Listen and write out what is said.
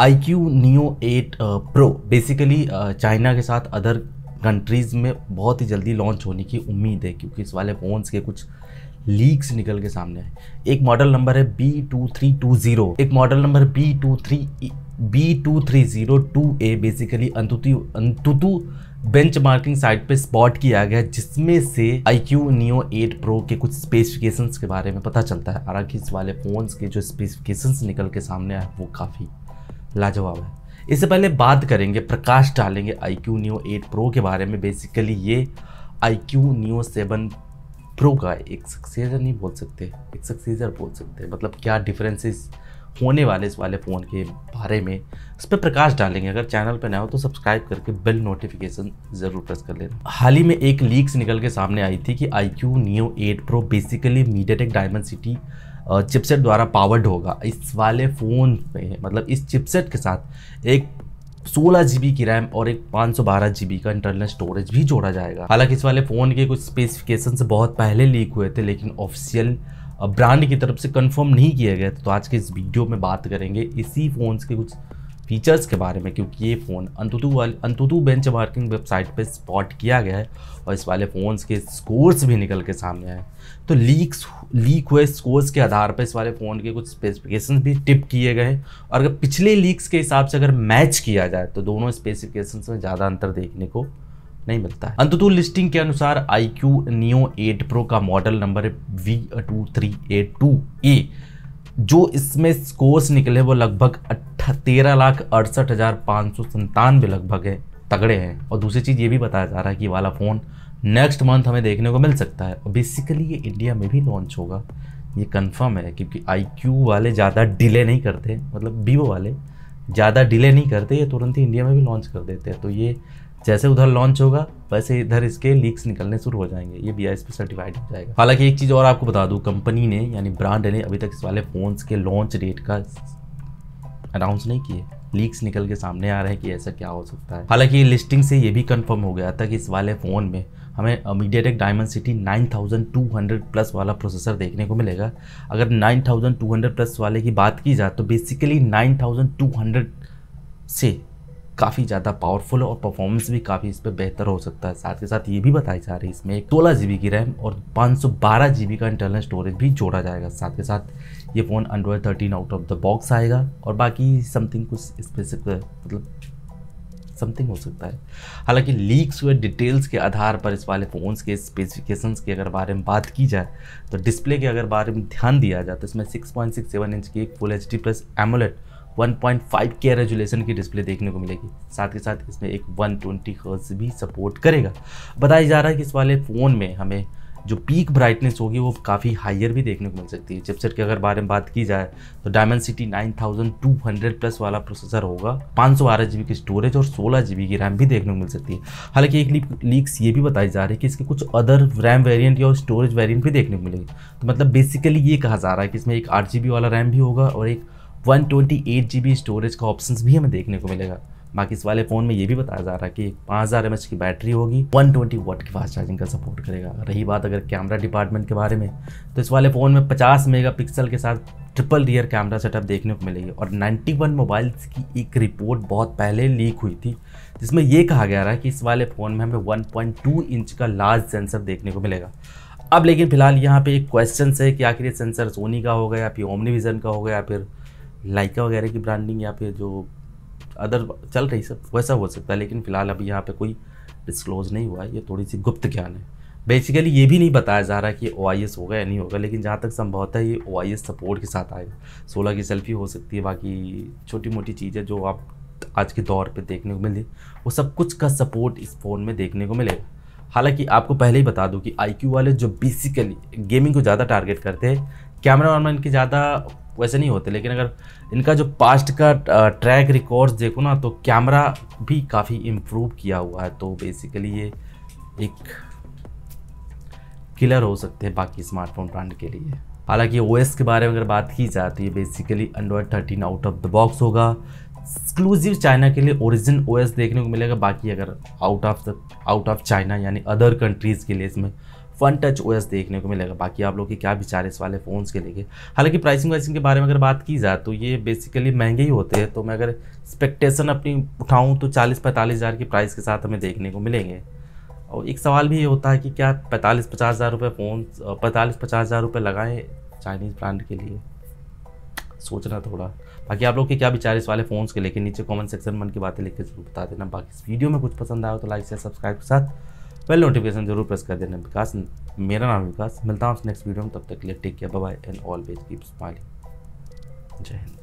IQOO Neo eight Pro basically China के साथ other countries में बहुत ही जल्दी लॉन्च होने की उम्मीद है, क्योंकि इस वाले फ़ोन्स के कुछ लीक्स निकल के सामने आए। एक मॉडल नंबर है B two three two zero एक model number B two three B two three zero two A basically AnTuTu AnTuTu benchmarking site पे स्पॉट किया गया, जिसमें से I Q Neo eight pro के कुछ स्पेसिफिकेशंस के बारे में पता चलता है। हालाँकि इस वाले फ़ोन्स के जो स्पेसिफिकेशंस निकल के सामने आए, वो काफ़ी लाजवाब है। इससे पहले बात करेंगे, प्रकाश डालेंगे I Q Neo eight pro के बारे में। बेसिकली ये I Q Neo seven pro का एक सक्सेसर नहीं बोल सकते, एक सक्सेसर बोल सकते मतलब क्या डिफरेंसेस होने वाले इस वाले फ़ोन के बारे में? इस पर प्रकाश डालेंगे। अगर चैनल पर नया हो तो सब्सक्राइब करके बेल नोटिफिकेशन ज़रूर प्रेस कर लेना। हाल ही में एक लीक्स निकल के सामने आई थी कि iQOO Neo eight Pro basically MediaTek Dimensity chipset द्वारा पावर्ड होगा। इस वाले फ़ोन में मतलब इस चिपसेट के साथ एक सोलह जी की रैम और एक पाँच सौ बारह जी का इंटरनल स्टोरेज भी जोड़ा जाएगा। हालाँकि इस वाले फ़ोन के कुछ स्पेसिफिकेशन से बहुत पहले लीक हुए थे, लेकिन ऑफिशियल ब्रांड की तरफ़ से कंफर्म नहीं किए गए तो आज के इस वीडियो में बात करेंगे इसी फ़ोन के कुछ फीचर्स के बारे में, क्योंकि ये फ़ोन अंतुतु वाले अंतुतु बेंच मार्किंग वेबसाइट पे स्पॉट किया गया है और इस वाले फ़ोन्स के स्कोर्स भी निकल के सामने आए तो लीक्स लीक हुए स्कोर्स के आधार पर इस वाले फ़ोन के कुछ स्पेसिफिकेशन भी टिप किए गए और अगर पिछले लीक्स के हिसाब से अगर मैच किया जाए तो दोनों स्पेसिफिकेशन में ज़्यादा अंतर देखने को नहीं मिलता है। अंततु लिस्टिंग के अनुसार I Q Neo eight pro का मॉडल नंबर है V two three eight two A जो इसमें स्कोर्स निकले वो लगभग तेरह लाख अड़सठ हज़ार पाँच सौ संतानवे लगभग है, तगड़े हैं। और दूसरी चीज़ ये भी बताया जा रहा है कि वाला फ़ोन नेक्स्ट मंथ हमें देखने को मिल सकता है। और बेसिकली ये इंडिया में भी लॉन्च होगा। ये कंफर्म है क्योंकि आई क्यू वाले ज़्यादा डिले नहीं करते मतलब वीवो वाले ज़्यादा डिले नहीं करते, ये तुरंत ही इंडिया में भी लॉन्च कर देते हैं। तो ये जैसे उधर लॉन्च होगा, वैसे इधर इसके लीक्स निकलने शुरू हो जाएँगे। ये बी आई सर्टिफाइड हो जाएगा। हालाँकि एक चीज़ और आपको बता दूँ कंपनी ने, यानी ब्रांड ने अभी तक इस वाले फ़ोन्स के लॉन्च डेट का अनाउंस नहीं किए। लीक्स निकल के सामने आ रहे हैं कि ऐसा क्या हो सकता है। हालाँकि लिस्टिंग से ये भी कंफर्म हो गया था कि इस वाले फ़ोन में हमें मीडियाटेक डायमंड सिटी 9200 प्लस वाला प्रोसेसर देखने को मिलेगा। अगर 9200 प्लस वाले की बात की जाए तो बेसिकली 9200 से काफ़ी ज़्यादा पावरफुल और परफॉर्मेंस भी काफ़ी इस पर बेहतर हो सकता है। साथ के साथ ये भी बताई जा रही है इसमें एक सोलह जी की रैम और पाँच सौ बारह जी का इंटरनल स्टोरेज भी जोड़ा जाएगा। साथ के साथ ये phone Android thirteen out of the box आएगा और बाकी समथिंग कुछ स्पेसिफिक मतलब समथिंग हो सकता है। हालाँकि लीक्स हुए डिटेल्स के आधार पर इस वाले फ़ोन्स के स्पेसिफिकेशंस के अगर बारे में बात की जाए तो डिस्प्ले के अगर बारे में ध्यान दिया जाए तो इसमें 6.67 इंच की एक full H D plus AMOLED 1.5 K resolution की डिस्प्ले देखने को मिलेगी। साथ ही साथ इसमें एक 120 ट्वेंटी भी सपोर्ट करेगा। बताया जा रहा है कि इस वाले फ़ोन में हमें जो पीक ब्राइटनेस होगी, वो काफ़ी हाइयर भी देखने को मिल सकती है। चिपसेट के अगर बारे में बात की जाए तो डायमंड सिटी 9200 प्लस वाला प्रोसेसर होगा। पाँच सौ बारह की स्टोरेज और सोलह जी की रैम भी देखने को मिल सकती है। हालाँकि एक लीक्स ये भी बताई जा रही है कि इसके कुछ अदर रैम वेरियंट या स्टोरेज वेरियंट भी देखने को मिलेगी। तो मतलब बेसिकली ये कहा जा रहा है कि इसमें एक आठ वाला रैम भी होगा और एक one twenty eight G B storage का ऑप्शन भी हमें देखने को मिलेगा। बाकी इस वाले फ़ोन में ये भी बताया जा रहा है कि पाँच हज़ार एम की बैटरी होगी 120 ट्वेंटी वाट की फास्ट चार्जिंग का सपोर्ट करेगा। रही बात अगर कैमरा डिपार्टमेंट के बारे में तो इस वाले फ़ोन में 50 मेगापिक्सल के साथ ट्रिपल रियर कैमरा सेटअप देखने को मिलेगी। और 91 मोबाइल्स की एक रिपोर्ट बहुत पहले लीक हुई थी, जिसमें यह कहा गया रहा कि इस वाले फ़ोन में हमें वन इंच का लार्ज सेंसर देखने को मिलेगा। अब लेकिन फ़िलहाल यहाँ पे एक क्वेश्चन है कि आखिर ये सेंसर सोनी का होगा या फिर ओमनी विजन का होगा या फिर लाइका वगैरह की ब्रांडिंग या फिर जो अदर चल रही सब, वैसा हो सकता है, लेकिन फ़िलहाल अभी यहाँ पे कोई डिस्क्लोज नहीं हुआ है। ये थोड़ी सी गुप्त ज्ञान है। बेसिकली ये भी नहीं बताया जा रहा कि ओ आई एस होगा या नहीं होगा, लेकिन जहाँ तक संभवतः ये ओ आई एस सपोर्ट के साथ आएगा। सोलह की सेल्फी हो सकती है, बाकी छोटी मोटी चीज़ें जो आप आज के दौर पे देखने को मिली, वो सब कुछ का सपोर्ट इस फ़ोन में देखने को मिलेगा। हालाँकि आपको पहले ही बता दूँ कि आईक्यू वाले जो बेसिकली गेमिंग को ज़्यादा टारगेट करते हैं कैमरा वैमरा इनके ज़्यादा वैसे नहीं होते, लेकिन अगर इनका जो पास्ट का ट्रैक रिकॉर्ड्स देखो ना तो कैमरा भी काफ़ी इम्प्रूव किया हुआ है तो बेसिकली ये एक किलर हो सकते हैं बाकी स्मार्टफ़ोन ब्रांड के लिए। हालाँकि ओएस के बारे में अगर बात की जाए तो ये basically Android thirteen out of the box होगा। एक्सक्लूसिव चाइना के लिए ओरिजिन ओएस देखने को मिलेगा, बाकी अगर out of the out of China यानी अदर कंट्रीज़ के लिए इसमें वन टच ओएस देखने को मिलेगा। बाकी आप लोग के क्या विचार इस वाले फ़ोन्स के लेके? हालाँकि प्राइसिंग वाइसिंग के बारे में अगर बात की जाए तो ये बेसिकली महँगे ही होते हैं। तो मैं अगर एक्सपेक्टेशन अपनी उठाऊँ तो चालीस पैंतालीस हज़ार की प्राइस के साथ हमें देखने को मिलेंगे। और एक सवाल भी ये होता है कि क्या पैंतालीस पचास हज़ार रुपये फ़ोन पैंतालीस पचास हज़ार रुपये लगाएँ चाइनीज़ ब्रांड के लिए? सोचना थोड़ा। बाकी आप लोग के क्या विचार इस वाले फ़ोन्स के लेके? नीचे कमेंट सेक्शन में मन की बातें लिख के ज़रूर बता देना। बाकी इस वीडियो में कुछ पसंद आया तो लाइक शेयर सब्सक्राइब के साथ। बेल नोटिफिकेशन ज़रूर प्रेस कर देना विकास। मेरा नाम विकास। मिलता हूँ नेक्स्ट वीडियो में। तब तक के लिए take care bye and always keep smiling जय हिंद।